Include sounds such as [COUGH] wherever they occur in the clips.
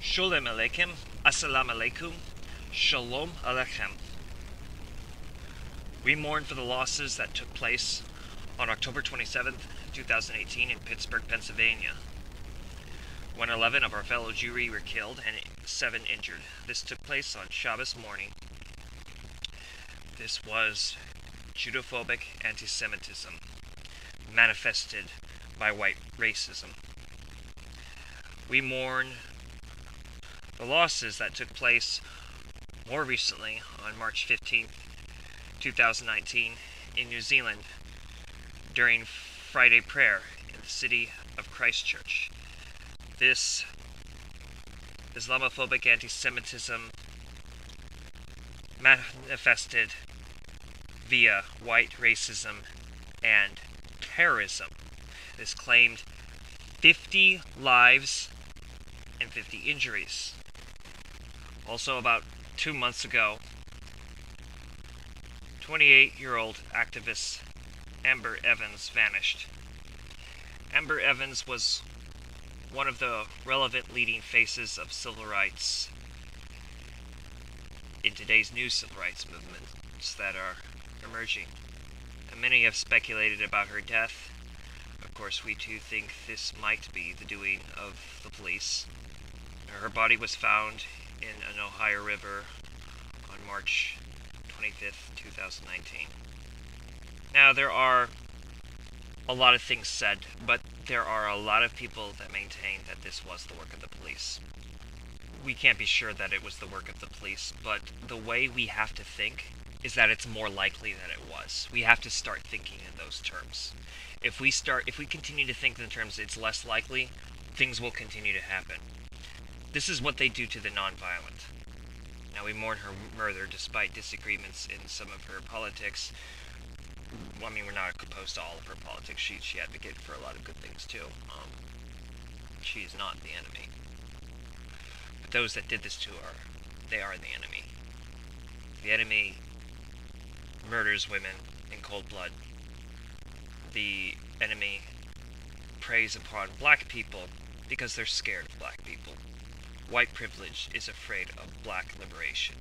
Sholem Aleichem, Assalamu Alaikum, Shalom Aleichem. We mourn for the losses that took place on October 27th, 2018 in Pittsburgh, Pennsylvania, when 11 of our fellow Jewry were killed and 7 injured. This took place on Shabbos morning. This was Judeophobic anti-Semitism manifested by white racism. We mourn the losses that took place more recently on March 15th, 2019 in New Zealand during Friday prayer in the city of Christchurch. This Islamophobic anti-Semitism manifested via white racism and terrorism. This claimed 50 lives and 50 injuries. Also, about two months ago, 28 year old activist Amber Evans vanished. Amber Evans was one of the relevant leading faces of civil rights in today's new civil rights movements that are emerging. And many have speculated about her death. Of course, we too think this might be the doing of the police. Her body was found in an Ohio river on March 25th, 2019. Now, there are a lot of things said, but there are a lot of people that maintain that this was the work of the police. We can't be sure that it was the work of the police, but the way we have to think is that it's more likely that it was. We have to start thinking in those terms. If we start if we continue to think in terms it's less likely, things will continue to happen. This is what they do to the nonviolent. Now we mourn her murder despite disagreements in some of her politics. Well, I mean, we're not opposed to all of her politics. She she advocated for a lot of good things too. Um, she is not the enemy. But those that did this to her, they are the enemy. The enemy murders women in cold blood. The enemy preys upon black people because they're scared of black people. White privilege is afraid of black liberation.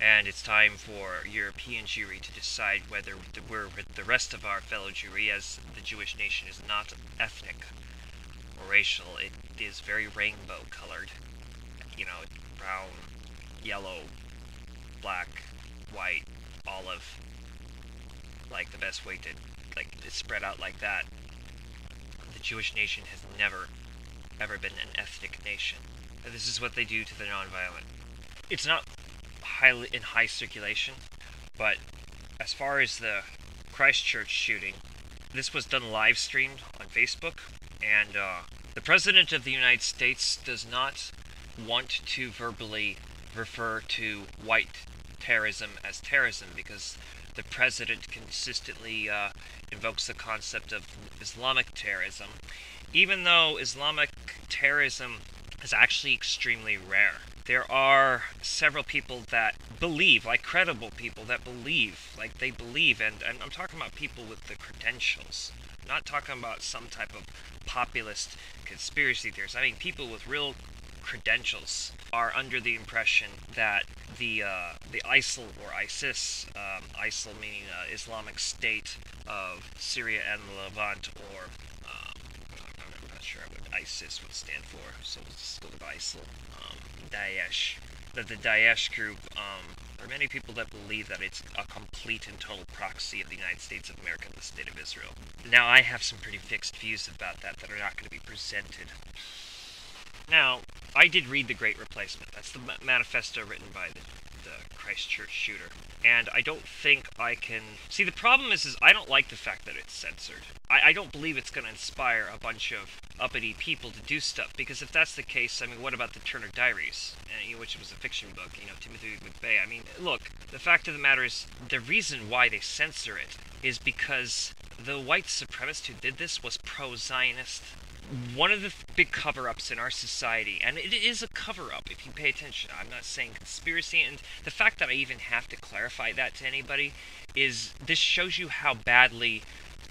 And it's time for European Jewry to decide whether we're with the rest of our fellow Jewry, as the Jewish nation is not ethnic or racial. It is very rainbow colored. You know, brown, yellow, black, white, olive. Like the best way to, like, spread out like that. The Jewish nation has never, ever been an ethnic nation. This is what they do to the nonviolent. It's not highly in high circulation, but as far as the Christchurch shooting, this was done live streamed on Facebook, and uh, the President of the United States does not want to verbally refer to white terrorism as terrorism because the President consistently uh, invokes the concept of Islamic terrorism, even though Islamic terrorism is actually extremely rare. There are several people that believe, like credible people that believe, like they believe, and, and I'm talking about people with the credentials. I'm not talking about some type of populist conspiracy theorists. I mean people with real credentials are under the impression that the uh, the ISIL or ISIS, um, ISIL meaning uh, Islamic State of Syria and Levant, or um, I'm not sure what ISIS would stand for, so go with ISIL, um, Daesh. That the Daesh group, um, there are many people that believe that it's a complete and total proxy of the United States of America and the State of Israel. Now, I have some pretty fixed views about that that are not going to be presented. Now, I did read The Great Replacement. That's the manifesto written by the, the Christchurch shooter. And I don't think I can... See, the problem is, is I don't like the fact that it's censored. I, I don't believe it's going to inspire a bunch of uppity people to do stuff, because if that's the case, I mean, what about the Turner Diaries, uh, which was a fiction book, you know, Timothy McVeigh? I mean, look, the fact of the matter is, the reason why they censor it is because the white supremacist who did this was pro-Zionist one of the big cover ups in our society, and it is a cover up if you pay attention. I'm not saying conspiracy, and the fact that I even have to clarify that to anybody is this shows you how badly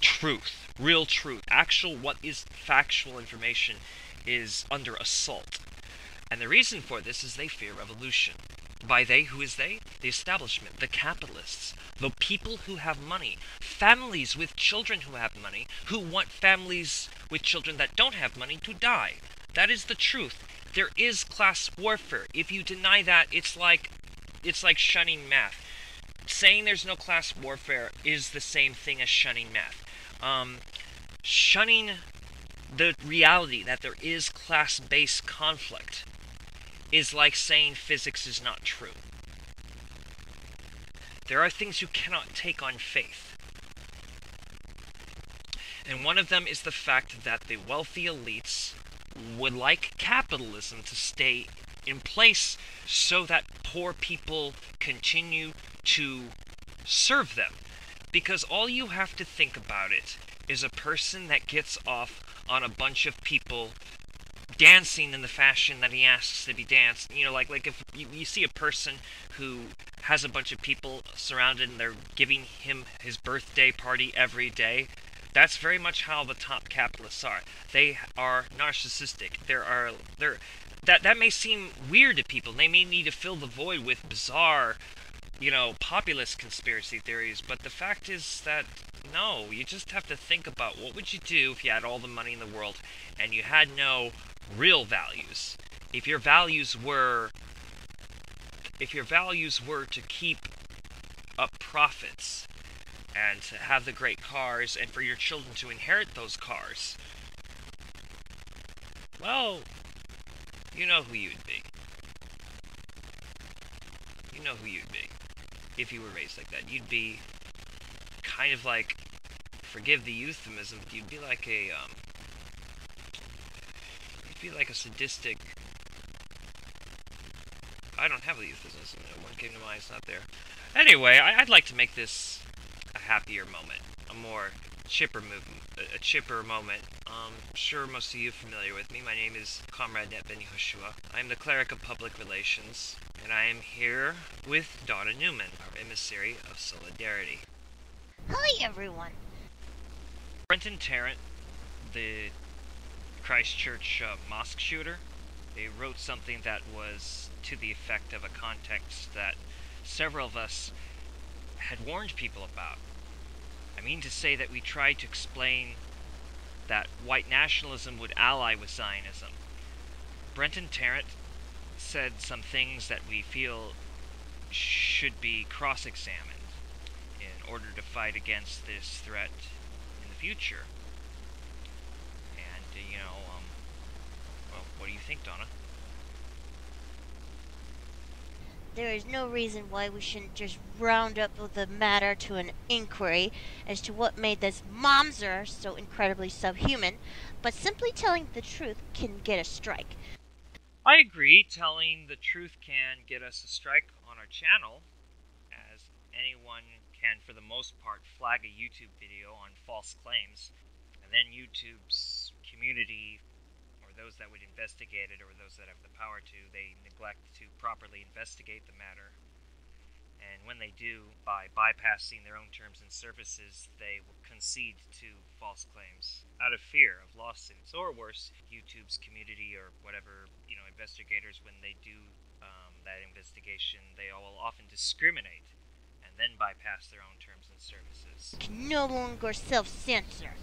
truth, real truth, actual what is factual information is under assault. And the reason for this is they fear revolution. By they, who is they? The establishment, the capitalists, the people who have money, families with children who have money, who want families with children that don't have money to die. That is the truth. There is class warfare. If you deny that, it's like it's like shunning math. Saying there's no class warfare is the same thing as shunning math. Um, shunning the reality that there is class-based conflict is like saying physics is not true. There are things you cannot take on faith. And one of them is the fact that the wealthy elites would like capitalism to stay in place so that poor people continue to serve them. Because all you have to think about it is a person that gets off on a bunch of people dancing in the fashion that he asks to be danced. You know, like like if you, you see a person who has a bunch of people surrounded and they're giving him his birthday party every day. That's very much how the top capitalists are. They are narcissistic. There are there that that may seem weird to people. They may need to fill the void with bizarre, you know, populist conspiracy theories, but the fact is that no, you just have to think about what would you do if you had all the money in the world and you had no real values. If your values were if your values were to keep up profits and to have the great cars and for your children to inherit those cars, well, you know who you'd be. You know who you'd be if you were raised like that. You'd be kind of like, forgive the euphemism, you'd be like a, um, be like a sadistic, I don't have a youth business. one came to mind, it's not there. Anyway, I, would like to make this a happier moment, a more chipper movement, a chipper moment. Um, sure most of you are familiar with me. My name is Comrade Net Ben Yahushua. I'm the cleric of public relations, and I am here with Donna Newman, our emissary of solidarity. Hi, everyone. Brenton Tarrant, the Christchurch uh, mosque shooter, they wrote something that was to the effect of a context that several of us had warned people about. I mean to say that we tried to explain that white nationalism would ally with Zionism. Brenton Tarrant said some things that we feel should be cross examined in order to fight against this threat in the future. You know, um, well, what do you think, Donna? There is no reason why we shouldn't just round up the matter to an inquiry as to what made this Momser so incredibly subhuman, but simply telling the truth can get a strike. I agree, telling the truth can get us a strike on our channel, as anyone can, for the most part, flag a YouTube video on false claims, and then YouTube's community, or those that would investigate it, or those that have the power to, they neglect to properly investigate the matter. And when they do, by bypassing their own terms and services, they will concede to false claims out of fear of lawsuits, or worse, YouTube's community or whatever you know investigators when they do um, that investigation, they will often discriminate and then bypass their own terms and services. Can no longer self-censor.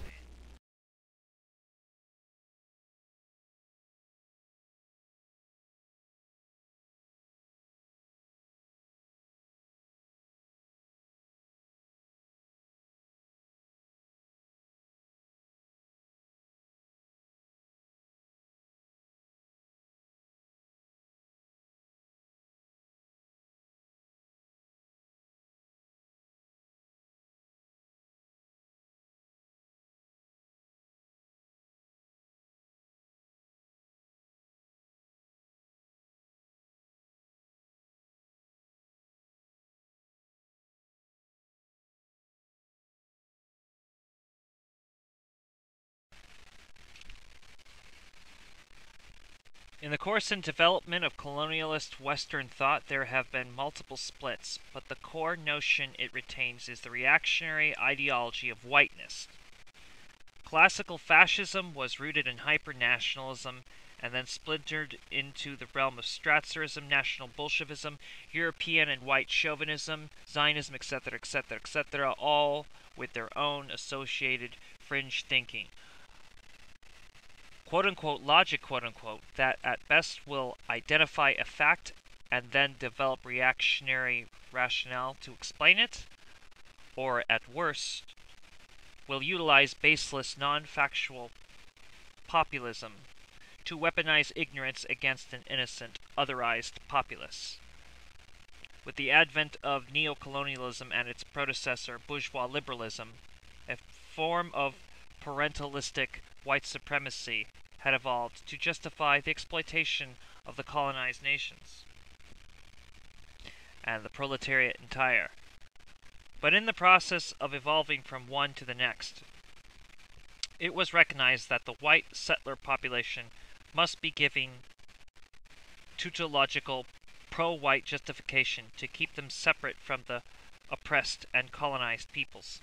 In the course and development of colonialist Western thought, there have been multiple splits, but the core notion it retains is the reactionary ideology of whiteness. Classical fascism was rooted in hyper-nationalism, and then splintered into the realm of Strasserism, National Bolshevism, European and white chauvinism, Zionism, etc., etc., etc., all with their own associated fringe thinking. Quote unquote logic, quote unquote, that at best will identify a fact and then develop reactionary rationale to explain it, or at worst, will utilize baseless, non factual populism to weaponize ignorance against an innocent, otherized populace. With the advent of neocolonialism and its predecessor, bourgeois liberalism, a form of parentalistic white supremacy had evolved to justify the exploitation of the colonized nations and the proletariat entire. But in the process of evolving from one to the next, it was recognized that the white settler population must be giving tautological pro-white justification to keep them separate from the oppressed and colonized peoples.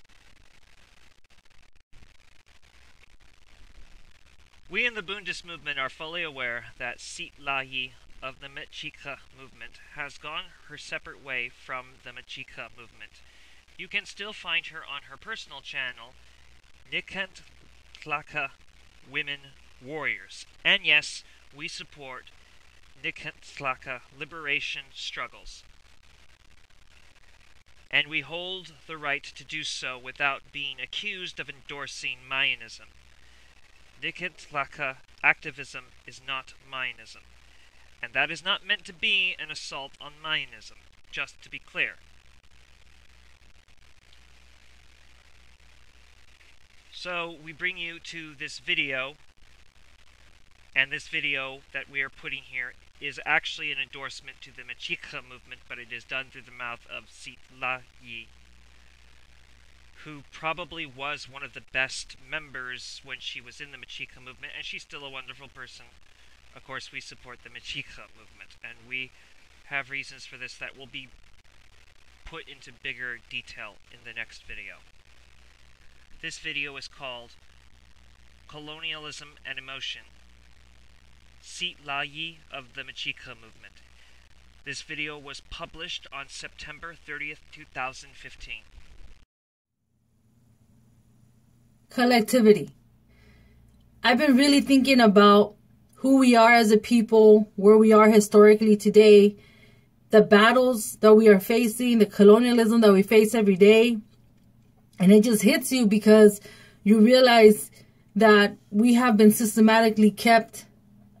We in the Bundist movement are fully aware that Citlali of the Mexica movement has gone her separate way from the Mexica movement. You can still find her on her personal channel, Nican Tlaca Women Warriors. And yes, we support Nican Tlaca liberation struggles. And we hold the right to do so without being accused of endorsing Mayanism. Nican Tlaca activism is not Mayanism. And that is not meant to be an assault on Mayanism, just to be clear. So we bring you to this video, and this video that we are putting here is actually an endorsement to the Mexica movement, but it is done through the mouth of Sit La Yi, who probably was one of the best members when she was in the Mexica movement, and she's still a wonderful person. Of course, we support the Mexica movement, and we have reasons for this that will be put into bigger detail in the next video. This video is called Colonialism and Emotion, Citlali of the Mexica movement. This video was published on September 30th, 2015. Collectivity. I've been really thinking about who we are as a people, where we are historically today, the battles that we are facing, the colonialism that we face every day, and it just hits you because you realize that we have been systematically kept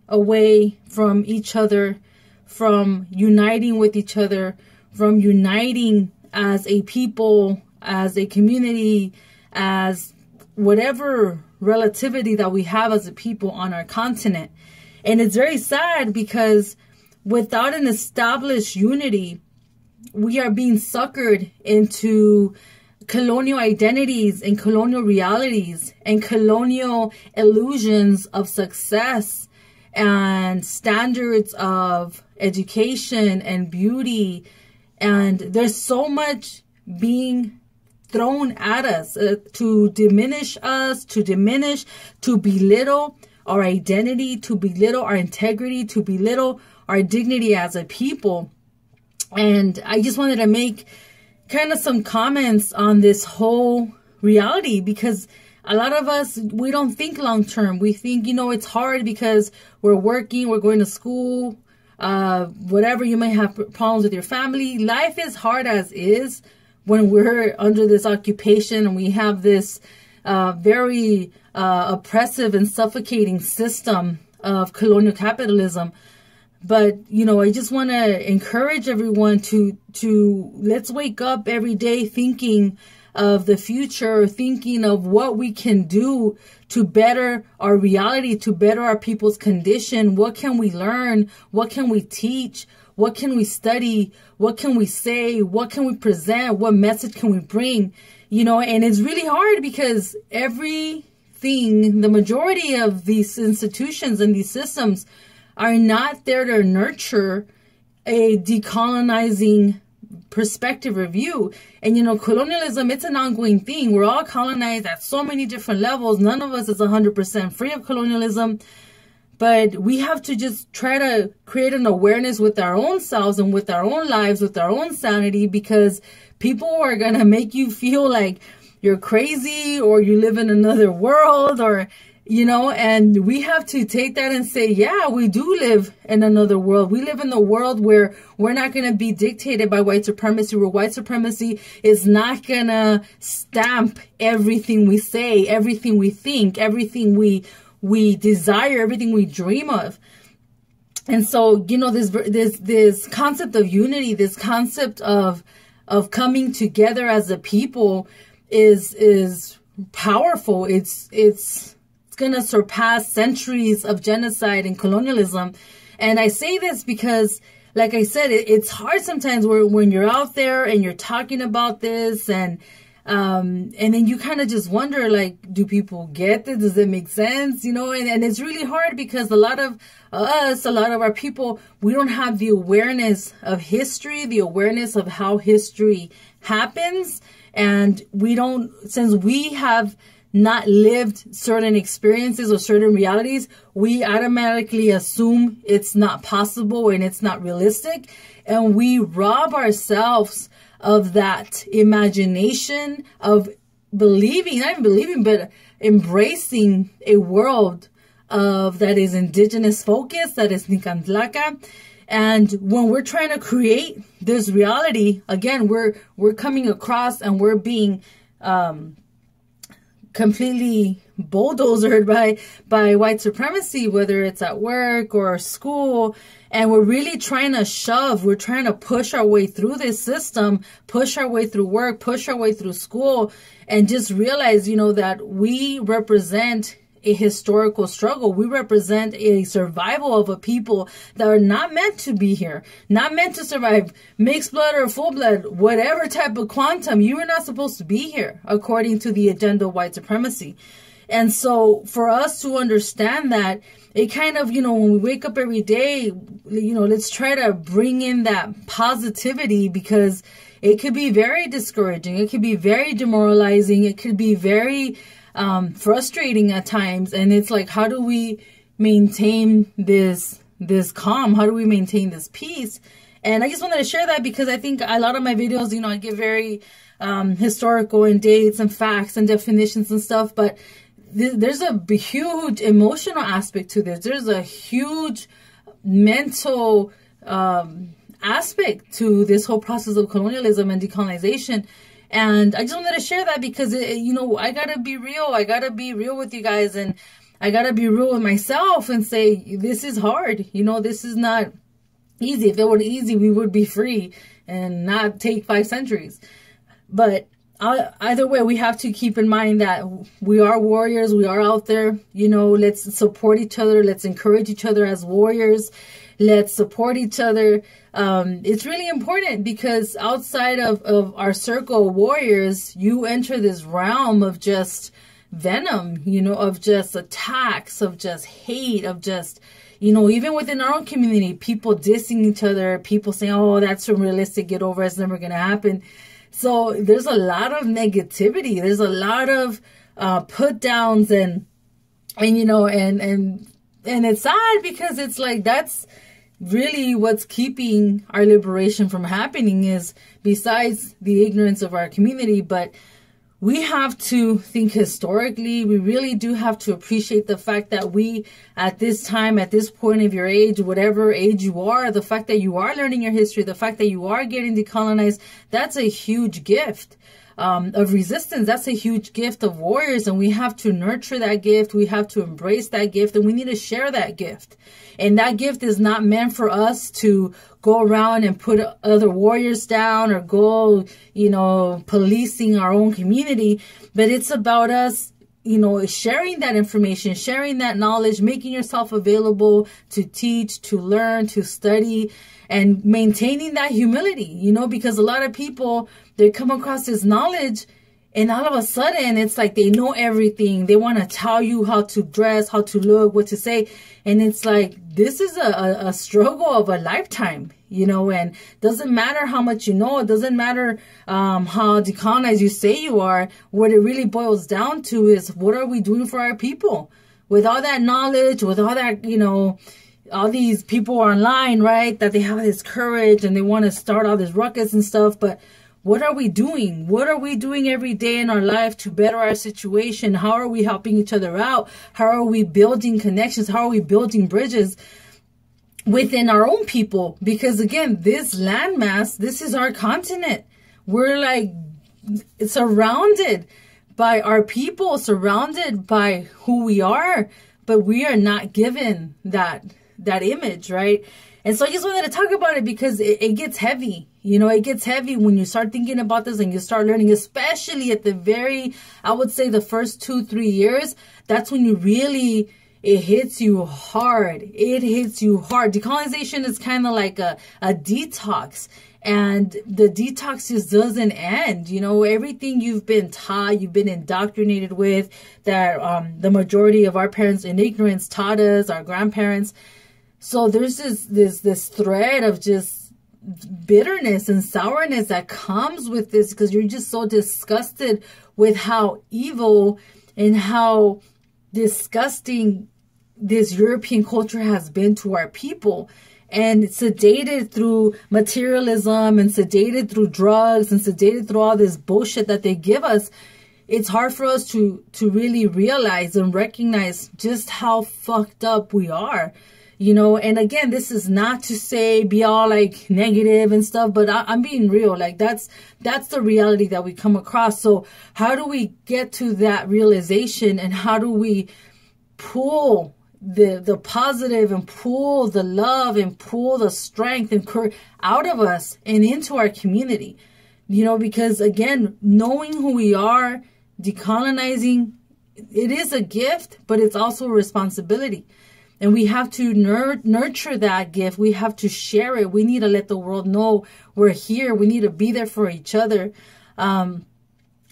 away from each other, from uniting with each other, from uniting as a people, as a community, as whatever relativity that we have as a people on our continent. And it's very sad because without an established unity, we are being suckered into colonial identities and colonial realities and colonial illusions of success and standards of education and beauty. And there's so much being thrown at us uh, to diminish us, to diminish, to belittle our identity, to belittle our integrity, to belittle our dignity as a people. And I just wanted to make kind of some comments on this whole reality because a lot of us we don't think long term we think you know it's hard because we're working we're going to school uh, whatever you may have problems with your family. Life is hard as is when we're under this occupation and we have this uh, very uh, oppressive and suffocating system of colonial capitalism. But you know i just want to encourage everyone to to let's wake up every day thinking of the future thinking of what we can do to better our reality to better our people's condition. What can we learn? What can we teach what can we study what can we say what can we present what message can we bring you know and it's really hard because everything the majority of these institutions and these systems are not there to nurture a decolonizing perspective review. And you know, colonialism, it's an ongoing thing. We're all colonized at so many different levels. None of us is 100% free of colonialism. But we have to just try to create an awareness with our own selves and with our own lives, with our own sanity, because people are going to make you feel like you're crazy or you live in another world or you know, and we have to take that and say, yeah, we do live in another world. We live in the world where we're not going to be dictated by white supremacy, where white supremacy is not going to stamp everything we say, everything we think, everything we, we desire, everything we dream of. And so, you know, this, this, this concept of unity, this concept of, of coming together as a people is, is powerful. It's, it's, it's going to surpass centuries of genocide and colonialism. And I say this because, like I said, it, it's hard sometimes where, when you're out there and you're talking about this and, um, and then you kind of just wonder, like, do people get it Does it make sense? You know, and, and it's really hard because a lot of us, a lot of our people, we don't have the awareness of history, the awareness of how history happens. And we don't, since we have not lived certain experiences or certain realities, we automatically assume it's not possible and it's not realistic. And we rob ourselves of that imagination of believing, not even believing, but embracing a world of that is indigenous focus, that is Nican Tlaca. And when we're trying to create this reality, again, we're we're coming across and we're being um, completely bulldozed by by white supremacy whether it's at work or school. And we're really trying to shove. We're trying to push our way through this system push our way through work push our way through school and just realize you know that we represent a historical struggle. We represent a survival of a people that are not meant to be here, not meant to survive mixed blood or full blood, whatever type of quantum. You are not supposed to be here according to the agenda of white supremacy. And so for us to understand that, it kind of, you know, when we wake up every day, you know, let's try to bring in that positivity because it could be very discouraging. It could be very demoralizing. It could be very um, frustrating at times. And it's like, how do we maintain this this calm? How do we maintain this peace? And I just wanted to share that because I think a lot of my videos, you know, I get very um, historical and dates and facts and definitions and stuff, but th there's a huge emotional aspect to this. There's a huge mental um, aspect to this whole process of colonialism and decolonization and I just wanted to share that because, it, you know, I got to be real. I got to be real with you guys. And I got to be real with myself and say, this is hard. You know, this is not easy. If it were easy, we would be free and not take five centuries. But uh, either way, we have to keep in mind that we are warriors. We are out there. You know, let's support each other. Let's encourage each other as warriors. Let's support each other. Um, it's really important because outside of, of our circle of warriors, you enter this realm of just venom, you know, of just attacks, of just hate, of just, you know, even within our own community, people dissing each other, people saying, oh, that's unrealistic, get over it, it's never going to happen. So there's a lot of negativity. There's a lot of uh, put downs and, and, you know, and, and, and it's sad because it's like, that's, really what's keeping our liberation from happening is besides the ignorance of our community, but we have to think historically. We really do have to appreciate the fact that we, at this time, at this point of your age, whatever age you are, the fact that you are learning your history, the fact that you are getting decolonized, that's a huge gift. Um, of resistance. That's a huge gift of warriors, and we have to nurture that gift. We have to embrace that gift, and we need to share that gift. And that gift is not meant for us to go around and put other warriors down or go, you know, policing our own community, but it's about us you know, sharing that information, sharing that knowledge, making yourself available to teach, to learn, to study, and maintaining that humility, you know, because a lot of people, they come across this knowledge and all of a sudden, it's like they know everything. They want to tell you how to dress, how to look, what to say. And it's like, this is a, a, a, struggle of a lifetime, you know, and doesn't matter how much you know. It doesn't matter um, how decolonized you say you are. What it really boils down to is what are we doing for our people? with all that knowledge, with all that, you know, all these people online, right? That they have this courage and they want to start all this ruckus and stuff. But what are we doing? What are we doing every day in our life to better our situation? How are we helping each other out? How are we building connections? How are we building bridges within our own people? Because again, this landmass, this is our continent. We're like surrounded by our people, surrounded by who we are, but we are not given that that image, right? And so I just wanted to talk about it because it, it gets heavy. You know, it gets heavy when you start thinking about this and you start learning, especially at the very, I would say the first two, three years. That's when you really, it hits you hard. It hits you hard. Decolonization is kind of like a, a detox and the detox just doesn't end you know everything you've been taught you've been indoctrinated with that um, the majority of our parents in ignorance taught us our grandparents so there's this this this thread of just bitterness and sourness that comes with this because you're just so disgusted with how evil and how disgusting this European culture has been to our people. And sedated through materialism and sedated through drugs and sedated through all this bullshit that they give us. It's hard for us to to really realize and recognize just how fucked up we are you know and again this is not to say be all like negative and stuff but I, am being real like that's that's the reality that we come across. So how do we get to that realization and how do we pull the the positive and pull the love and pull the strength and courage out of us and into our community? You know because again knowing who we are decolonizing it is a gift but it's also a responsibility and we have to nur- nurture that gift. We have to share it. We need to let the world know we're here. We need to be there for each other. Um,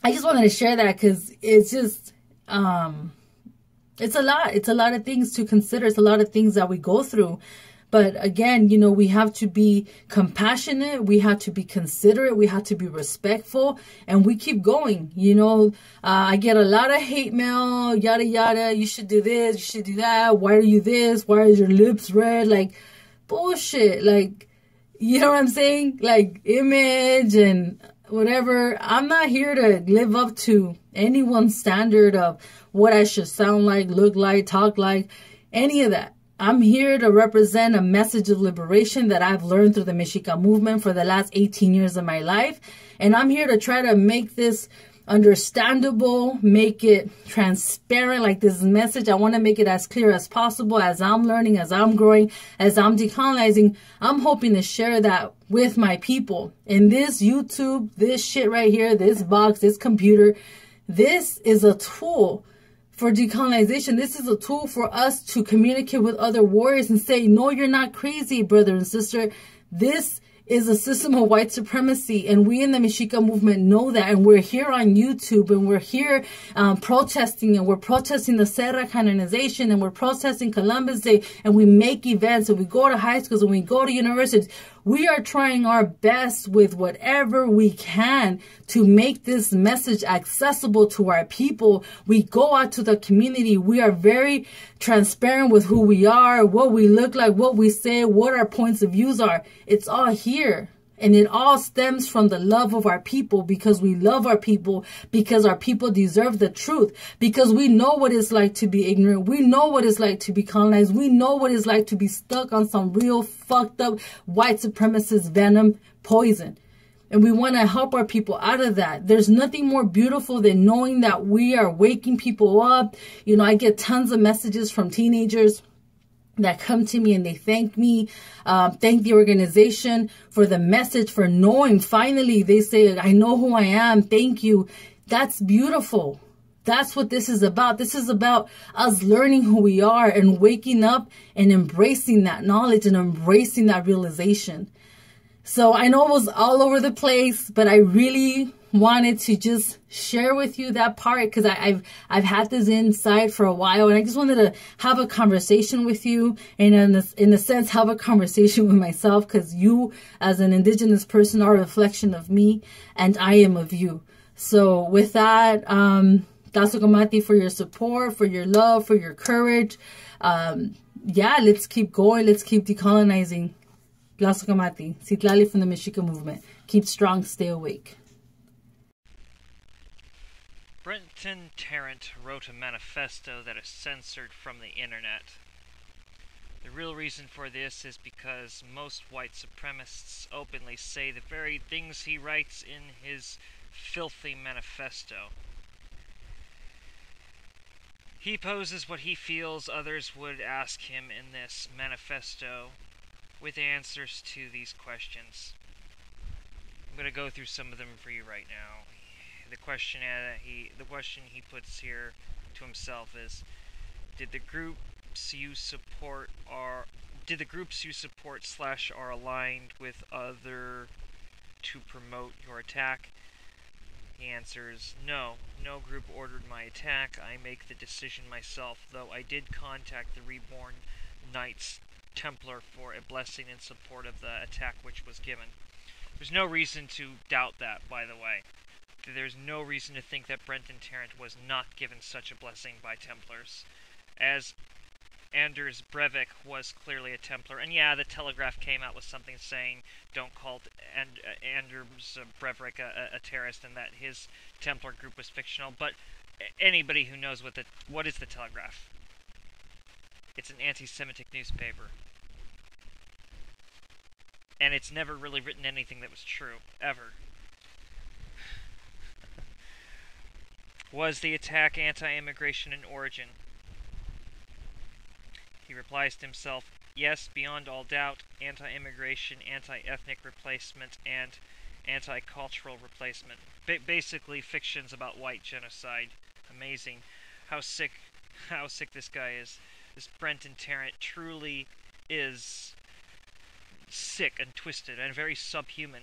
I just wanted to share that because it's just, um, it's a lot. It's a lot of things to consider. It's a lot of things that we go through. But again, you know, we have to be compassionate. We have to be considerate. We have to be respectful and we keep going. You know, uh, I get a lot of hate mail, yada, yada. You should do this. You should do that. Why are you this? Why is your lips red? Like bullshit. Like, you know what I'm saying? Like image and whatever. I'm not here to live up to anyone's standard of what I should sound like, look like, talk like, any of that. I'm here to represent a message of liberation that I've learned through the Mexica movement for the last 18 years of my life. And I'm here to try to make this understandable, make it transparent, like this message. I want to make it as clear as possible as I'm learning, as I'm growing, as I'm decolonizing. I'm hoping to share that with my people. And this YouTube, this shit right here, this box, this computer, this is a tool for decolonization. This is a tool for us to communicate with other warriors and say, no, you're not crazy, brother and sister. This is a system of white supremacy. And we in the Mexica movement know that. And we're here on YouTube and we're here um, protesting and we're protesting the Serra canonization and we're protesting Columbus Day and we make events and we go to high schools and we go to universities. We are trying our best with whatever we can to make this message accessible to our people. We go out to the community. We are very transparent with who we are, what we look like, what we say, what our points of views are. It's all here. And it all stems from the love of our people because we love our people, because our people deserve the truth, because we know what it's like to be ignorant. We know what it's like to be colonized. We know what it's like to be stuck on some real fucked up white supremacist venom poison. And we want to help our people out of that. There's nothing more beautiful than knowing that we are waking people up. You know, I get tons of messages from teenagers that come to me and they thank me, um, thank the organization for the message, for knowing finally they say, I know who I am. Thank you. That's beautiful. That's what this is about. This is about us learning who we are and waking up and embracing that knowledge and embracing that realization. So I know it was all over the place, but I really wanted to just share with you that part because I've I've had this inside for a while and I just wanted to have a conversation with you and in in a sense have a conversation [LAUGHS] with myself because you as an indigenous person are a reflection of me and I am of you. So with that, um, for your support, for your love, for your courage. Um, yeah, let's keep going. Let's keep decolonizing. Dasukamati, Citlali from the Mexica movement. Keep strong, stay awake. Brenton Tarrant wrote a manifesto that is censored from the internet. The real reason for this is because most white supremacists openly say the very things he writes in his filthy manifesto. He poses what he feels others would ask him in this manifesto with answers to these questions. I'm going to go through some of them for you right now. The question he the question he puts here to himself is did the groups you support are did the groups you support slash are aligned with other to promote your attack? He answers no. No group ordered my attack. I make the decision myself though i did contact the reborn knights templar for a blessing in support of the attack which was given there's no reason to doubt that by the way there's no reason to think that Brenton Tarrant was not given such a blessing by Templars, as Anders Breivik was clearly a Templar. And yeah, the Telegraph came out with something saying, don't call and, uh, Anders Breivik a, a, terrorist and that his Templar group was fictional. But anybody who knows what the what is the Telegraph? It's an anti-Semitic newspaper. And it's never really written anything that was true, ever. Was the attack anti-immigration in origin? He replies to himself, yes, beyond all doubt, anti-immigration, anti-ethnic replacement, and anti-cultural replacement. Ba basically, fictions about white genocide. Amazing how sick, how sick this guy is. This Brenton Tarrant truly is sick and twisted and very subhuman.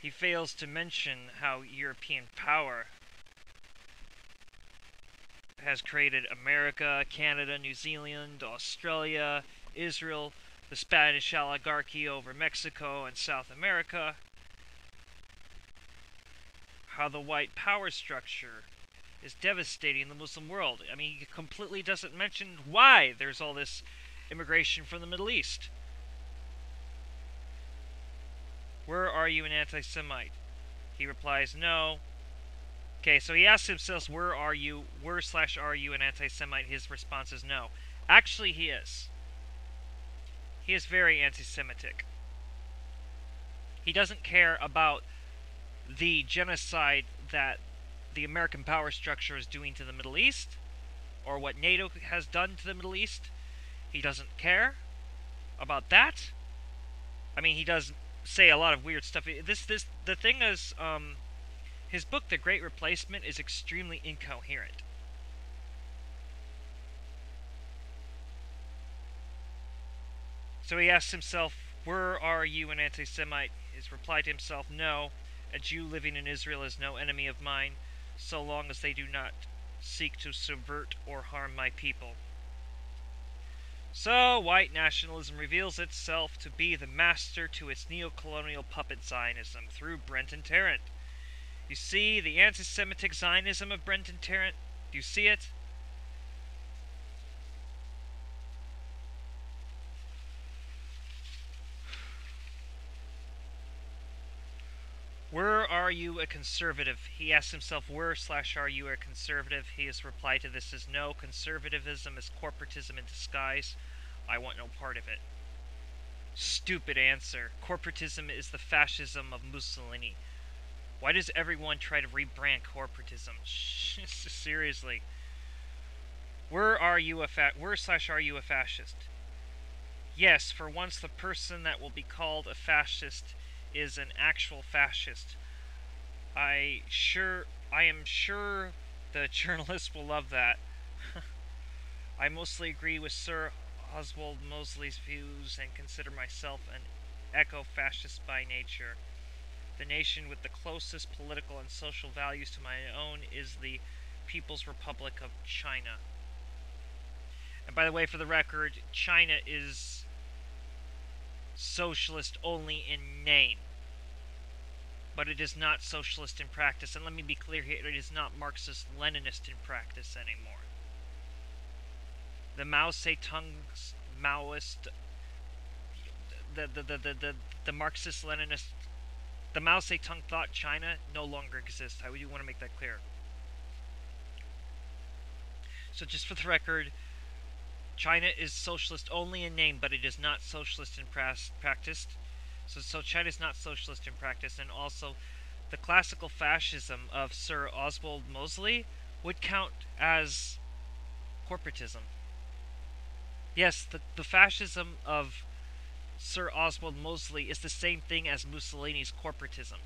He fails to mention how European power has created America, Canada, New Zealand, Australia, Israel, the Spanish oligarchy over Mexico and South America, how the white power structure is devastating the Muslim world. I mean, he completely doesn't mention why there's all this immigration from the Middle East. Where are you an anti Semite? He replies, No. Okay, so he asks himself, Where are you? Where slash are you an anti Semite? His response is no. Actually, he is. He is very anti Semitic. He doesn't care about the genocide that the American power structure is doing to the Middle East or what NATO has done to the Middle East. He doesn't care about that. I mean, he does say a lot of weird stuff. This this the thing is, um, his book, The Great Replacement, is extremely incoherent. So he asks himself, "Where are you, an anti-Semite?" His reply to himself, "No, a Jew living in Israel is no enemy of mine, so long as they do not seek to subvert or harm my people." So, white nationalism reveals itself to be the master to its neo-colonial puppet Zionism through Brenton Tarrant. You see the anti-Semitic Zionism of Brenton Tarrant? Do you see it? Where are you a conservative? He asks himself, where slash are you a conservative? His reply to this is no, conservatism is corporatism in disguise. I want no part of it. Stupid answer. Corporatism is the fascism of Mussolini. Why does everyone try to rebrand corporatism? [LAUGHS] Seriously. Where are you a fa- where slash are you a fascist? Yes, for once the person that will be called a fascist is an actual fascist. I sure I am sure the [LAUGHS] journalists will love that. [LAUGHS] I mostly agree with Sir Oswald Mosley's views and consider myself an eco-fascist by nature. The nation with the closest political and social values to my own is the People's Republic of China. And by the way, for the record, China is socialist only in name. but it is not socialist in practice. And let me be clear here, it is not Marxist Leninist in practice anymore. The Mao Zedong Maoist, the, the, the, the, the, the Marxist Leninist, the Mao Zedong thought China no longer exists. I do want to make that clear. So just for the record, China is socialist only in name, but it is not socialist in practice. So, so China is not socialist in practice, and also the classical fascism of Sir Oswald Mosley would count as corporatism. Yes, the, the fascism of Sir Oswald Mosley is the same thing as Mussolini's corporatism.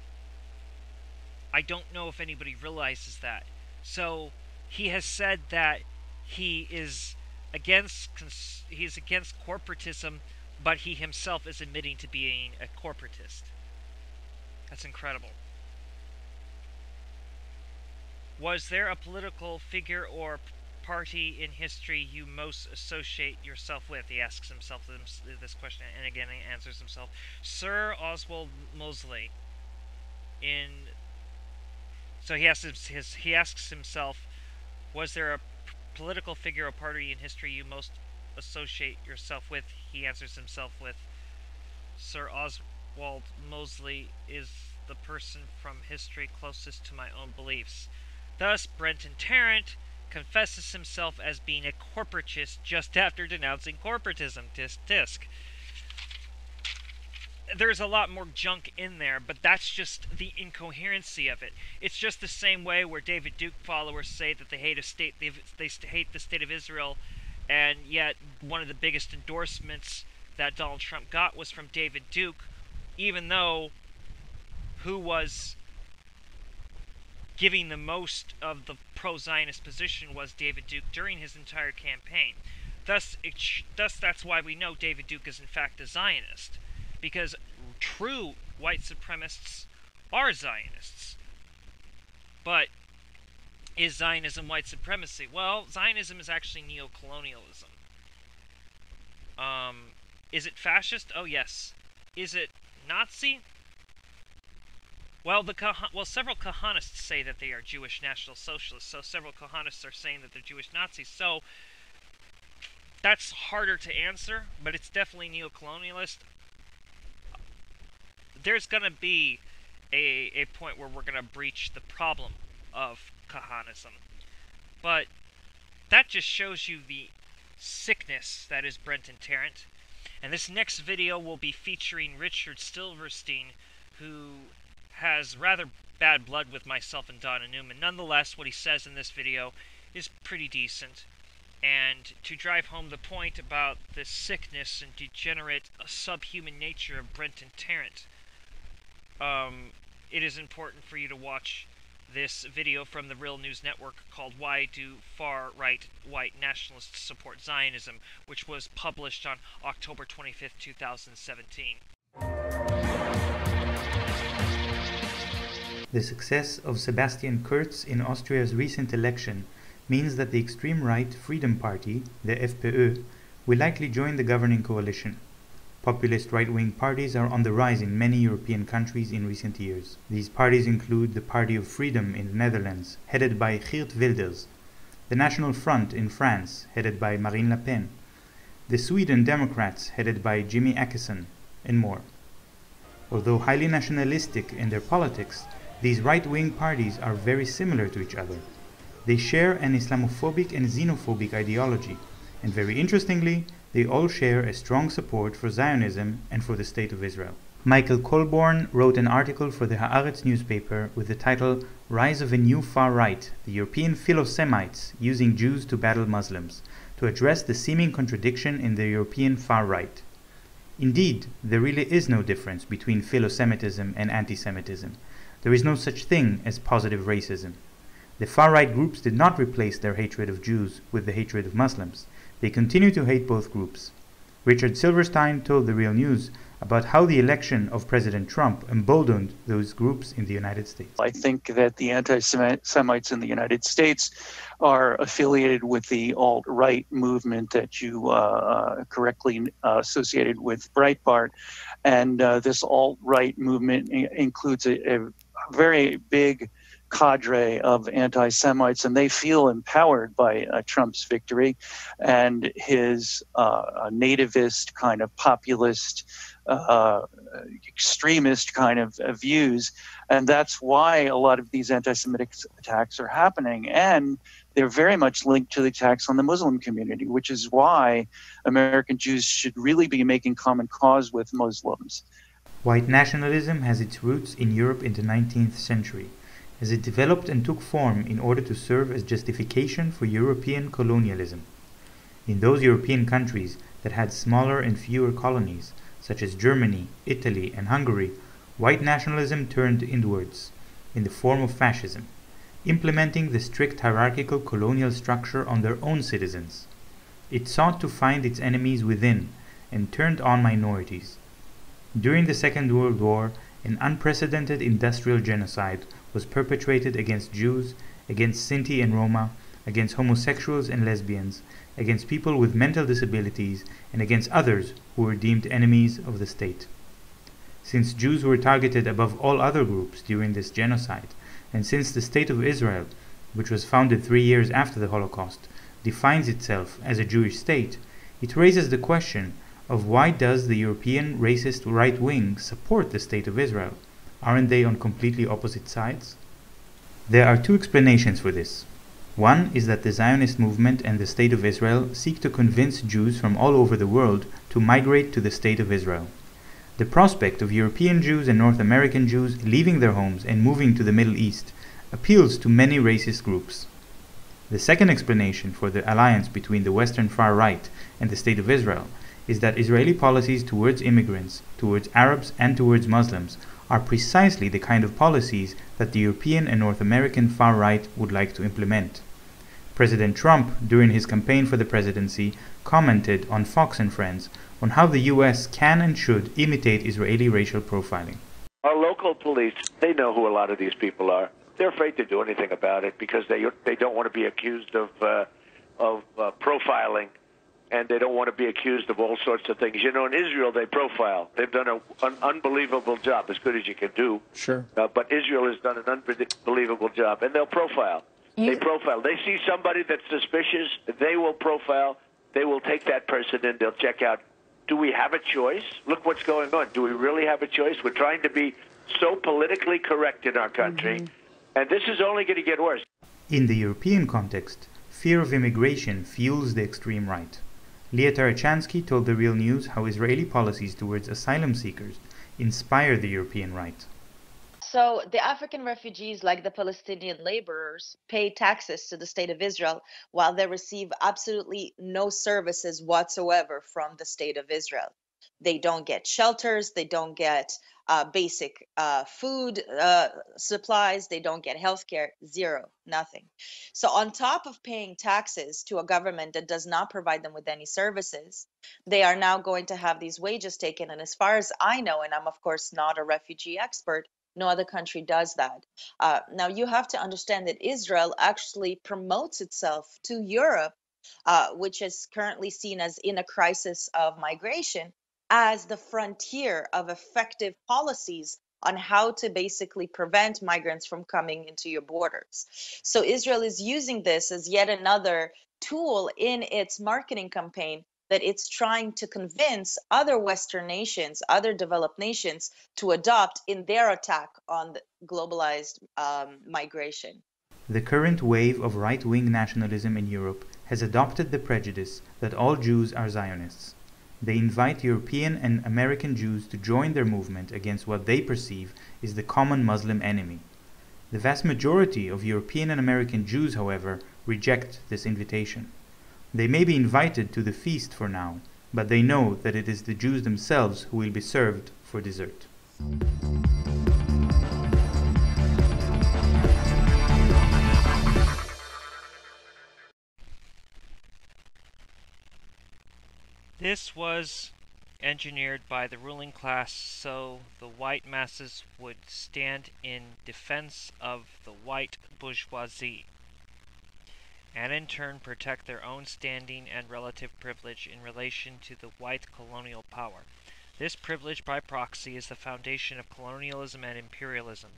I don't know if anybody realizes that. So he has said that he is against he's against corporatism, but he himself is admitting to being a corporatist. That's incredible. Was there a political figure or party in history you most associate yourself with? He asks himself this question, and again he answers himself. Sir Oswald Mosley. In so he asks his he asks himself, was there a political figure or party in history you most associate yourself with, he answers himself with Sir Oswald Mosley is the person from history closest to my own beliefs. Thus, Brenton Tarrant confesses himself as being a corporatist just after denouncing corporatism. Tisk tisk there's a lot more junk in there, but that's just the incoherency of it. It's just the same way where David Duke followers say that they hate a state, they, they hate the state of Israel, and yet one of the biggest endorsements that Donald Trump got was from David Duke, even though who was giving the most of the pro-Zionist position was David Duke during his entire campaign. Thus, it, thus that's why we know David Duke is in fact a Zionist because true white supremacists are Zionists. But is Zionism white supremacy? Well, Zionism is actually neocolonialism. Um, is it fascist? Oh yes. Is it Nazi? Well, the well, several Kahanists say that they are Jewish National Socialists. So several Kahanists are saying that they're Jewish Nazis. So that's harder to answer, but it's definitely neocolonialist there's going to be a, a point where we're going to breach the problem of Kahanism. But that just shows you the sickness that is Brenton Tarrant. And this next video will be featuring Richard Silverstein, who has rather bad blood with myself and Donna Newman. Nonetheless, what he says in this video is pretty decent. And to drive home the point about the sickness and degenerate subhuman nature of Brenton Tarrant, um, it is important for you to watch this video from the Real News Network called Why Do Far Right White Nationalists Support Zionism, which was published on October 25th, 2017. The success of Sebastian Kurz in Austria's recent election means that the extreme right Freedom Party, the FPÖ, will likely join the governing coalition. Populist right-wing parties are on the rise in many European countries in recent years. These parties include the Party of Freedom in the Netherlands, headed by Geert Wilders, the National Front in France, headed by Marine Le Pen, the Sweden Democrats, headed by Jimmy Åkesson, and more. Although highly nationalistic in their politics, these right-wing parties are very similar to each other. They share an Islamophobic and xenophobic ideology, and very interestingly, they all share a strong support for Zionism and for the State of Israel. Michael Colborne wrote an article for the Haaretz newspaper with the title Rise of a New Far Right, the European Philo-Semites Using Jews to Battle Muslims, to address the seeming contradiction in the European far right. Indeed, there really is no difference between philo-Semitism and anti-Semitism. There is no such thing as positive racism. The far right groups did not replace their hatred of Jews with the hatred of Muslims. They continue to hate both groups. Richard Silverstein told The Real News about how the election of President Trump emboldened those groups in the United States. I think that the anti Semites in the United States are affiliated with the alt right movement that you uh, uh, correctly uh, associated with Breitbart. And uh, this alt right movement includes a, a very big cadre of anti Semites, and they feel empowered by uh, Trump's victory and his uh, nativist, kind of populist, uh, extremist kind of uh, views. And that's why a lot of these anti Semitic attacks are happening. And they're very much linked to the attacks on the Muslim community, which is why American Jews should really be making common cause with Muslims. White nationalism has its roots in Europe in the 19th century, as it developed and took form in order to serve as justification for European colonialism. In those European countries that had smaller and fewer colonies, such as Germany, Italy, and Hungary, white nationalism turned inwards, in the form of fascism, implementing the strict hierarchical colonial structure on their own citizens. It sought to find its enemies within, and turned on minorities, during the Second World War, an unprecedented industrial genocide was perpetrated against Jews, against Sinti and Roma, against homosexuals and lesbians, against people with mental disabilities, and against others who were deemed enemies of the state. Since Jews were targeted above all other groups during this genocide, and since the State of Israel, which was founded three years after the Holocaust, defines itself as a Jewish state, it raises the question of why does the European racist right wing support the State of Israel? Aren't they on completely opposite sides? There are two explanations for this. One is that the Zionist movement and the State of Israel seek to convince Jews from all over the world to migrate to the State of Israel. The prospect of European Jews and North American Jews leaving their homes and moving to the Middle East appeals to many racist groups. The second explanation for the alliance between the Western far right and the State of Israel is that Israeli policies towards immigrants, towards Arabs, and towards Muslims are precisely the kind of policies that the European and North American far right would like to implement. President Trump, during his campaign for the presidency, commented on Fox and Friends on how the US can and should imitate Israeli racial profiling. Our local police, they know who a lot of these people are. They're afraid to do anything about it because they they don't want to be accused of uh, of uh, profiling and they don't want to be accused of all sorts of things. You know, in Israel, they profile. They've done a, an unbelievable job, as good as you can do. Sure. Uh, but Israel has done an unbelievable job, and they'll profile. You... They profile. They see somebody that's suspicious, they will profile. They will take that person in. They'll check out. Do we have a choice? Look what's going on. Do we really have a choice? We're trying to be so politically correct in our country, mm-hmm. and this is only going to get worse. In the European context, fear of immigration fuels the extreme right. Lia Tarachansky told The Real News how Israeli policies towards asylum seekers inspire the European right. So the African refugees, like the Palestinian laborers, pay taxes to the state of Israel while they receive absolutely no services whatsoever from the state of Israel. They don't get shelters, they don't get uh, basic uh, food uh, supplies. They don't get health care, zero, nothing. So, on top of paying taxes to a government that does not provide them with any services, they are now going to have these wages taken. And as far as I know, and I'm of course not a refugee expert, no other country does that. Uh, now, you have to understand that Israel actually promotes itself to Europe, uh, which is currently seen as in a crisis of migration as the frontier of effective policies on how to basically prevent migrants from coming into your borders. So Israel is using this as yet another tool in its marketing campaign that it's trying to convince other Western nations, other developed nations, to adopt in their attack on globalized um, migration. The current wave of right wing nationalism in Europe has adopted the prejudice that all Jews are Zionists. They invite European and American Jews to join their movement against what they perceive is the common Muslim enemy. The vast majority of European and American Jews, however, reject this invitation. They may be invited to the feast for now, but they know that it is the Jews themselves who will be served for dessert. This was engineered by the ruling class so the white masses would stand in defense of the white bourgeoisie and in turn protect their own standing and relative privilege in relation to the white colonial power. This privilege by proxy is the foundation of colonialism and imperialism.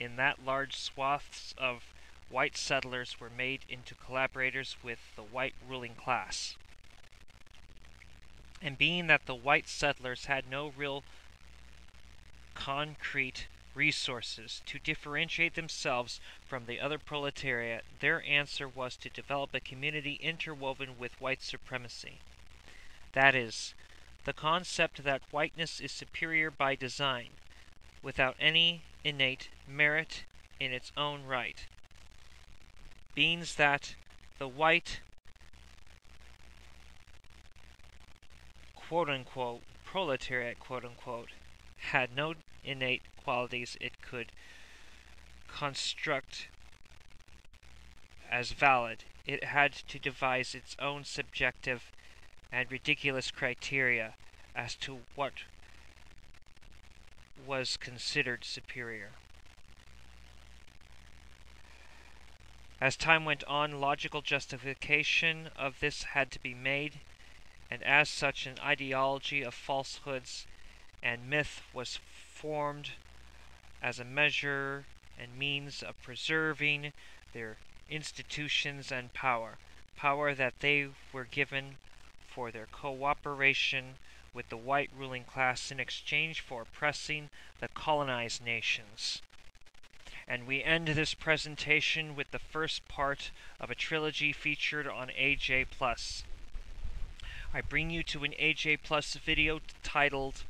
in that large swaths of white settlers were made into collaborators with the white ruling class. And being that the white settlers had no real concrete resources to differentiate themselves from the other proletariat, their answer was to develop a community interwoven with white supremacy. That is, the concept that whiteness is superior by design, without any innate merit in its own right, means that the white quote unquote proletariat quote unquote had no innate qualities it could construct as valid. It had to devise its own subjective and ridiculous criteria as to what was considered superior. As time went on, logical justification of this had to be made, and as such, an ideology of falsehoods and myth was formed as a measure and means of preserving their institutions and power, power that they were given for their cooperation with the white ruling class in exchange for oppressing the colonized nations. And we end this presentation with the first part of a trilogy featured on AJ Plus. I bring you to an AJ Plus video titled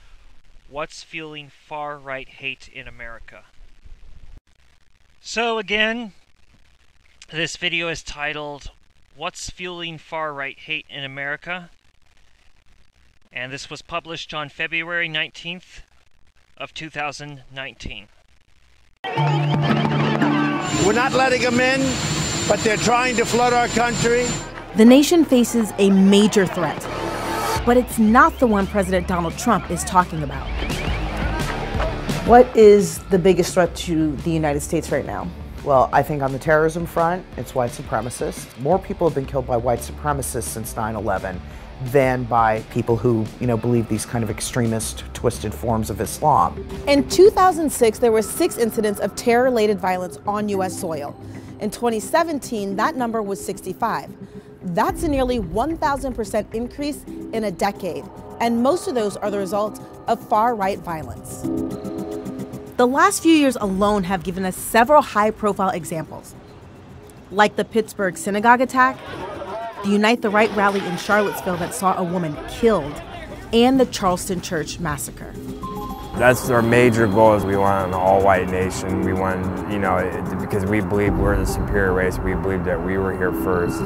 What's Fueling Far Right Hate in America? So again, this video is titled What's Fueling Far Right Hate in America? And this was published on February 19th of 2019. We're not letting them in, but they're trying to flood our country. The nation faces a major threat, but it's not the one President Donald Trump is talking about. What is the biggest threat to the United States right now? Well, I think on the terrorism front, it's white supremacists. More people have been killed by white supremacists since 9 11 than by people who, you know, believe these kind of extremist, twisted forms of Islam. In 2006, there were six incidents of terror-related violence on U.S. soil. In 2017, that number was 65. That's a nearly 1,000% increase in a decade, and most of those are the result of far-right violence. The last few years alone have given us several high-profile examples, like the Pittsburgh synagogue attack, the Unite the Right rally in Charlottesville that saw a woman killed, and the Charleston Church massacre. That's our major goal is we want an all-white nation. We want, you know, because we believe we're the superior race. We believe that we were here first.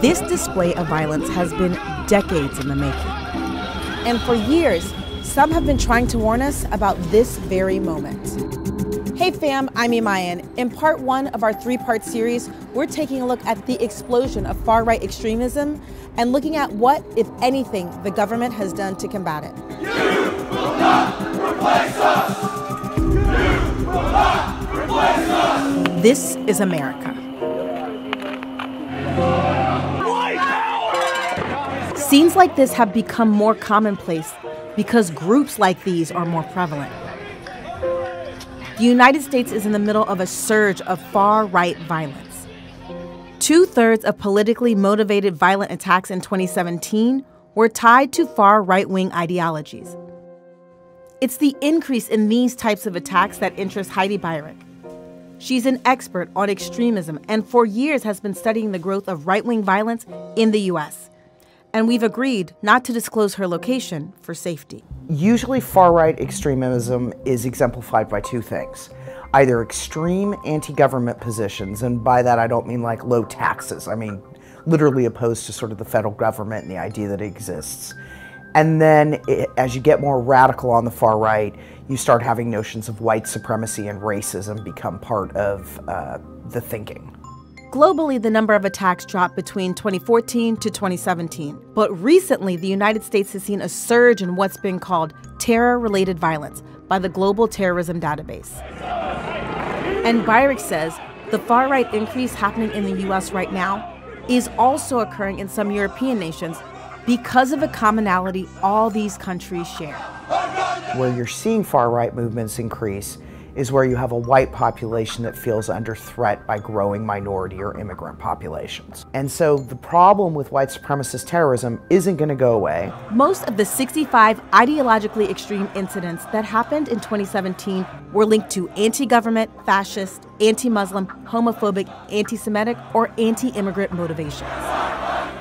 This display of violence has been decades in the making. And for years, some have been trying to warn us about this very moment. Hey fam, I'm Imayan. In part one of our three part series, we're taking a look at the explosion of far right extremism and looking at what, if anything, the government has done to combat it. You will not replace us! You will not replace us! This is America. Scenes like this have become more commonplace because groups like these are more prevalent. The United States is in the middle of a surge of far right violence. Two thirds of politically motivated violent attacks in 2017 were tied to far right wing ideologies. It's the increase in these types of attacks that interests Heidi Beirich. She's an expert on extremism and for years has been studying the growth of right wing violence in the U.S and we've agreed not to disclose her location for safety. Usually, far right extremism is exemplified by two things either extreme anti government positions, and by that I don't mean like low taxes, I mean literally opposed to sort of the federal government and the idea that it exists. And then, it, as you get more radical on the far right, you start having notions of white supremacy and racism become part of uh, the thinking. Globally, the number of attacks dropped between 2014 to 2017. But recently, the United States has seen a surge in what's been called terror related violence by the Global Terrorism Database. And Beirich says the far right increase happening in the US right now is also occurring in some European nations because of a commonality all these countries share. Where you're seeing far right movements increase is where you have a white population that feels under threat by growing minority or immigrant populations. And so the problem with white supremacist terrorism isn't going to go away. Most of the 65 ideologically extreme incidents that happened in 2017 were linked to anti government, fascist, anti Muslim, homophobic, anti Semitic, or anti immigrant motivations.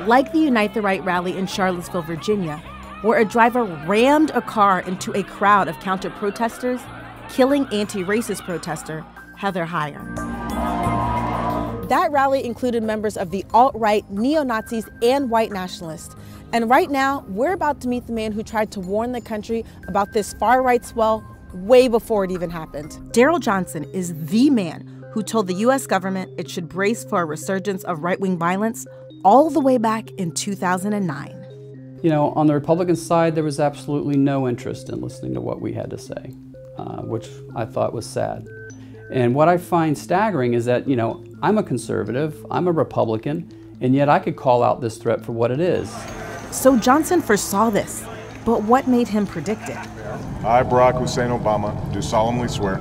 Like the Unite the Right rally in Charlottesville, Virginia, where a driver rammed a car into a crowd of counter protesters killing anti racist protester Heather Heyer. That rally included members of the alt right, neo Nazis, and white nationalists. And right now, we're about to meet the man who tried to warn the country about this far right swell way before it even happened. Daryl Johnson is the man who told the U.S. government it should brace for a resurgence of right wing violence all the way back in 2009. You know, on the Republican side, there was absolutely no interest in listening to what we had to say. Uh, which I thought was sad. And what I find staggering is that, you know, I'm a conservative, I'm a Republican, and yet I could call out this threat for what it is. So Johnson foresaw this, but what made him predict it? I, Barack Hussein Obama, do solemnly swear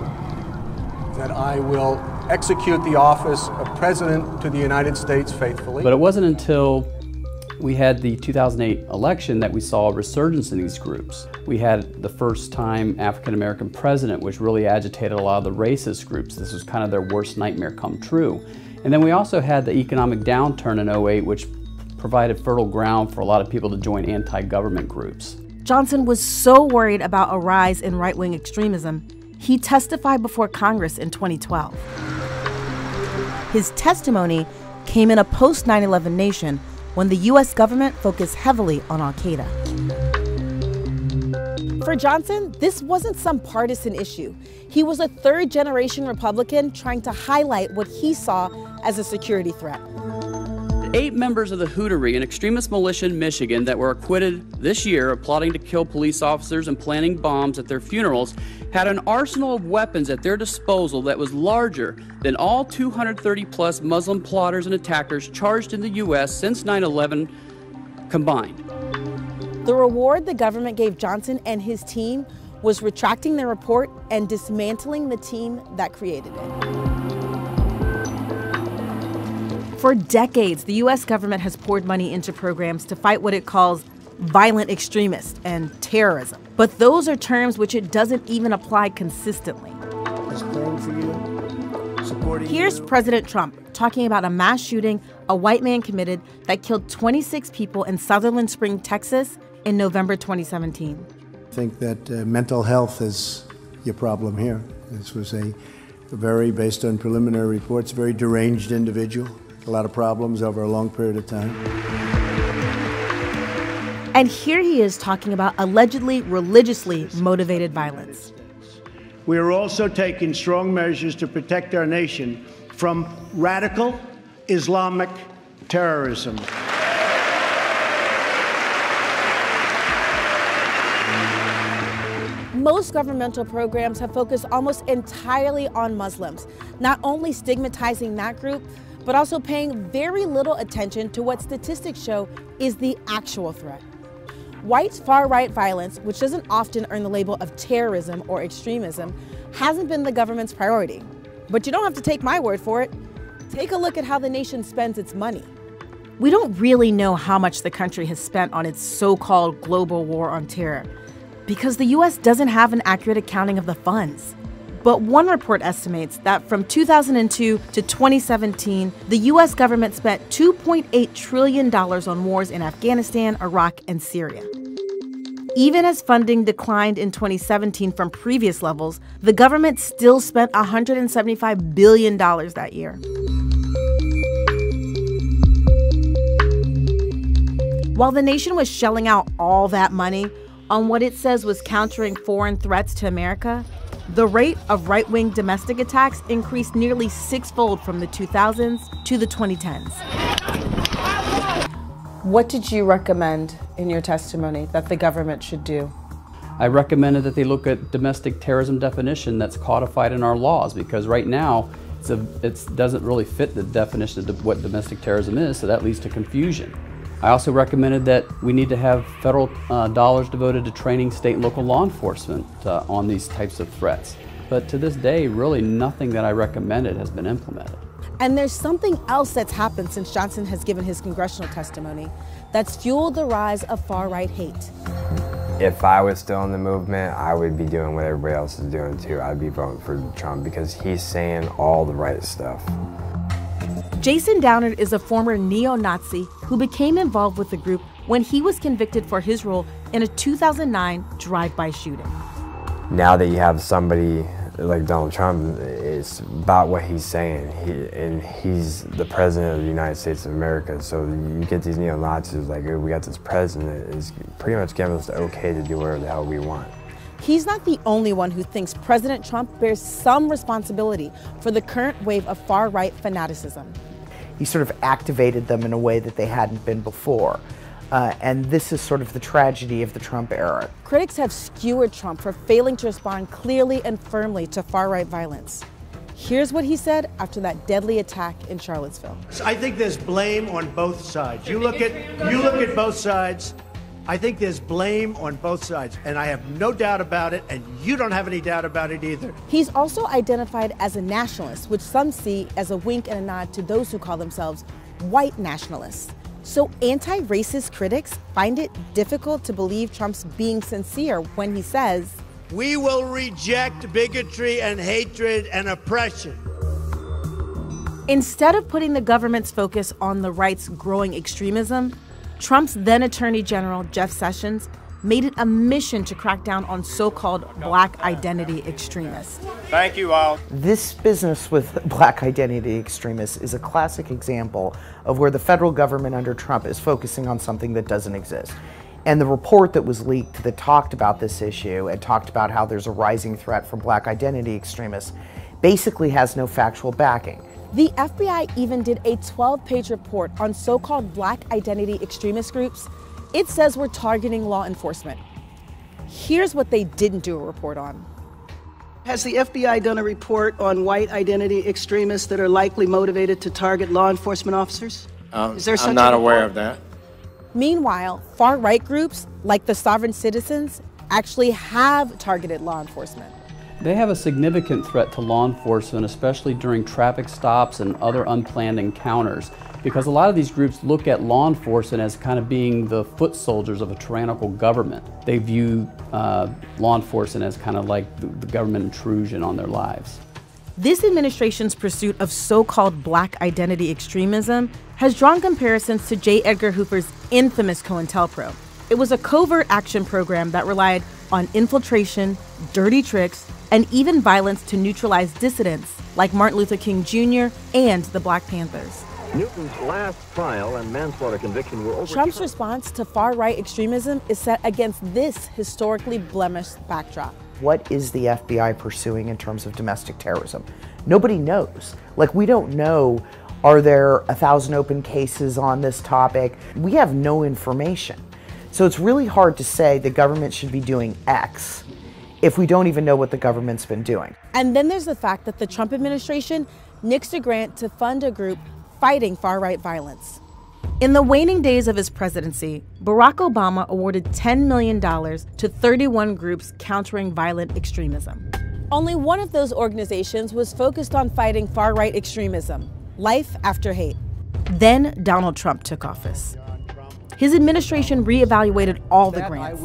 that I will execute the office of President to the United States faithfully. But it wasn't until we had the 2008 election that we saw a resurgence in these groups. We had the first time African American president, which really agitated a lot of the racist groups. This was kind of their worst nightmare come true. And then we also had the economic downturn in 08, which provided fertile ground for a lot of people to join anti government groups. Johnson was so worried about a rise in right wing extremism, he testified before Congress in 2012. His testimony came in a post 9 11 nation when the U.S. government focused heavily on Al Qaeda. For Johnson, this wasn't some partisan issue. He was a third generation Republican trying to highlight what he saw as a security threat. Eight members of the Hutaree, an extremist militia in Michigan, that were acquitted this year of plotting to kill police officers and planting bombs at their funerals, had an arsenal of weapons at their disposal that was larger than all 230 plus Muslim plotters and attackers charged in the U.S. since 9 11 combined. The reward the government gave Johnson and his team was retracting their report and dismantling the team that created it. For decades, the U.S. government has poured money into programs to fight what it calls violent extremists and terrorism. But those are terms which it doesn't even apply consistently. Here's President Trump talking about a mass shooting a white man committed that killed 26 people in Sutherland Spring, Texas in November 2017. I think that uh, mental health is your problem here. This was a very, based on preliminary reports, very deranged individual a lot of problems over a long period of time. And here he is talking about allegedly religiously motivated violence. We are also taking strong measures to protect our nation from radical Islamic terrorism. Most governmental programs have focused almost entirely on Muslims, not only stigmatizing that group, but also paying very little attention to what statistics show is the actual threat. White far right violence, which doesn't often earn the label of terrorism or extremism, hasn't been the government's priority. But you don't have to take my word for it. Take a look at how the nation spends its money. We don't really know how much the country has spent on its so called global war on terror because the US doesn't have an accurate accounting of the funds. But one report estimates that from 2002 to 2017, the U.S. government spent $2.8 trillion on wars in Afghanistan, Iraq, and Syria. Even as funding declined in 2017 from previous levels, the government still spent $175 billion that year. While the nation was shelling out all that money on what it says was countering foreign threats to America, the rate of right wing domestic attacks increased nearly sixfold from the 2000s to the 2010s. What did you recommend in your testimony that the government should do? I recommended that they look at domestic terrorism definition that's codified in our laws because right now it doesn't really fit the definition of what domestic terrorism is, so that leads to confusion. I also recommended that we need to have federal uh, dollars devoted to training state and local law enforcement uh, on these types of threats. But to this day, really nothing that I recommended has been implemented. And there's something else that's happened since Johnson has given his congressional testimony that's fueled the rise of far right hate. If I was still in the movement, I would be doing what everybody else is doing too. I'd be voting for Trump because he's saying all the right stuff. Jason Downard is a former neo Nazi who became involved with the group when he was convicted for his role in a 2009 drive by shooting. Now that you have somebody like Donald Trump, it's about what he's saying. He, and he's the president of the United States of America. So you get these neo Nazis like, oh, we got this president, is pretty much giving us the okay to do whatever the hell we want. He's not the only one who thinks President Trump bears some responsibility for the current wave of far right fanaticism. He sort of activated them in a way that they hadn't been before. Uh, and this is sort of the tragedy of the Trump era. Critics have skewered Trump for failing to respond clearly and firmly to far right violence. Here's what he said after that deadly attack in Charlottesville. I think there's blame on both sides. You look at you look at both sides. I think there's blame on both sides, and I have no doubt about it, and you don't have any doubt about it either. He's also identified as a nationalist, which some see as a wink and a nod to those who call themselves white nationalists. So anti racist critics find it difficult to believe Trump's being sincere when he says, We will reject bigotry and hatred and oppression. Instead of putting the government's focus on the right's growing extremism, Trump's then Attorney General, Jeff Sessions, made it a mission to crack down on so called black identity extremists. Thank you all. This business with [LAUGHS] black identity extremists is a classic example of where the federal government under Trump is focusing on something that doesn't exist. And the report that was leaked that talked about this issue and talked about how there's a rising threat from black identity extremists basically has no factual backing. The FBI even did a 12 page report on so called black identity extremist groups it says we're targeting law enforcement. Here's what they didn't do a report on. Has the FBI done a report on white identity extremists that are likely motivated to target law enforcement officers? Um, Is there such I'm not aware of that. Meanwhile, far right groups like the Sovereign Citizens actually have targeted law enforcement. They have a significant threat to law enforcement, especially during traffic stops and other unplanned encounters because a lot of these groups look at law enforcement as kind of being the foot soldiers of a tyrannical government. They view uh, law enforcement as kind of like the, the government intrusion on their lives. This administration's pursuit of so called black identity extremism has drawn comparisons to J. Edgar Hoover's infamous COINTELPRO. It was a covert action program that relied on infiltration, dirty tricks, and even violence to neutralize dissidents like Martin Luther King Jr. and the Black Panthers. Newton's last trial and manslaughter conviction were overturned. Trump's response to far right extremism is set against this historically blemished backdrop. What is the FBI pursuing in terms of domestic terrorism? Nobody knows. Like, we don't know are there a thousand open cases on this topic? We have no information. So it's really hard to say the government should be doing X if we don't even know what the government's been doing. And then there's the fact that the Trump administration nixed a grant to fund a group fighting far right violence. In the waning days of his presidency, Barack Obama awarded $10 million to 31 groups countering violent extremism. Only one of those organizations was focused on fighting far right extremism Life After Hate. Then Donald Trump took office. His administration reevaluated all the grants.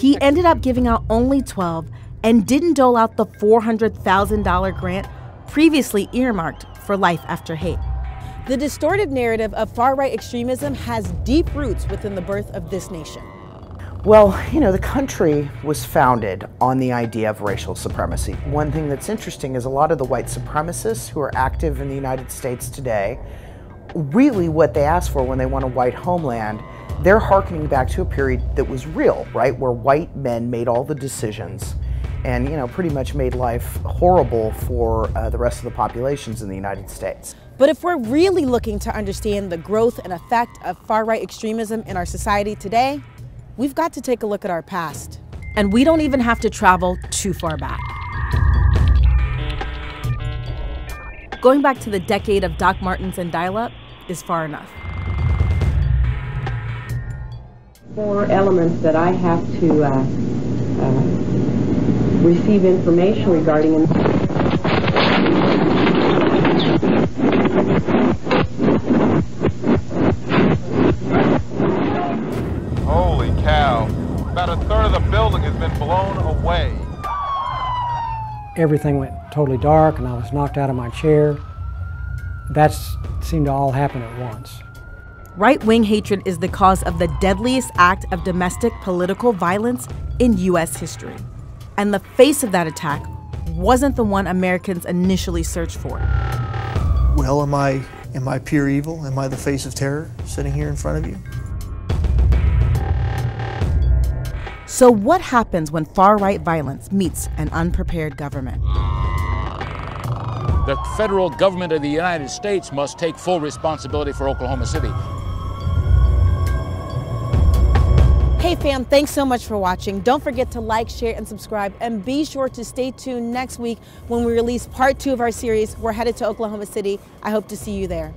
He ended up giving out only 12 and didn't dole out the $400,000 grant previously earmarked for Life After Hate. The distorted narrative of far right extremism has deep roots within the birth of this nation. Well, you know, the country was founded on the idea of racial supremacy. One thing that's interesting is a lot of the white supremacists who are active in the United States today, really what they ask for when they want a white homeland, they're harkening back to a period that was real, right? Where white men made all the decisions and, you know, pretty much made life horrible for uh, the rest of the populations in the United States. But if we're really looking to understand the growth and effect of far right extremism in our society today, we've got to take a look at our past. And we don't even have to travel too far back. Going back to the decade of Doc Martens and dial up is far enough. Four elements that I have to uh, uh, receive information regarding Holy cow. About a third of the building has been blown away. Everything went totally dark and I was knocked out of my chair. That seemed to all happen at once. Right wing hatred is the cause of the deadliest act of domestic political violence in U.S. history. And the face of that attack wasn't the one Americans initially searched for. Well, am I, am I pure evil? Am I the face of terror sitting here in front of you? So, what happens when far right violence meets an unprepared government? The federal government of the United States must take full responsibility for Oklahoma City. Hey fam, thanks so much for watching. Don't forget to like, share, and subscribe. And be sure to stay tuned next week when we release part two of our series. We're headed to Oklahoma City. I hope to see you there.